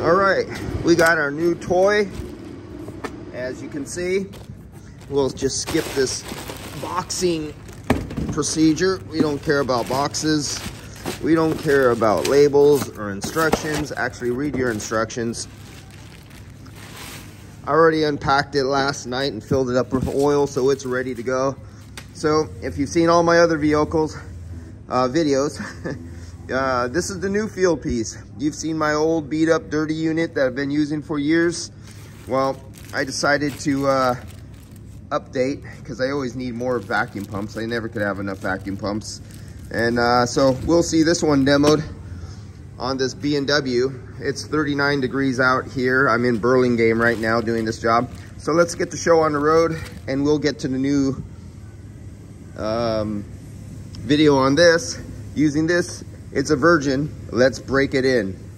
All right, we got our new toy. As you can see, we'll just skip this boxing procedure. We don't care about boxes. We don't care about labels or instructions. Actually, read your instructions. I already unpacked it last night and filled it up with oil, so it's ready to go. So if you've seen all my other vehicles, uh, videos, uh, this is the new Fieldpiece. You've seen my old beat up dirty unit that I've been using for years. Well, I decided to uh, update because I always need more vacuum pumps. I never could have enough vacuum pumps. And uh, so we'll see this one demoed on this B&W. It's 39 degrees out here. I'm in Burlingame right now doing this job. So let's get the show on the road and we'll get to the new um, video on this. Using this, it's a virgin. Let's break it in.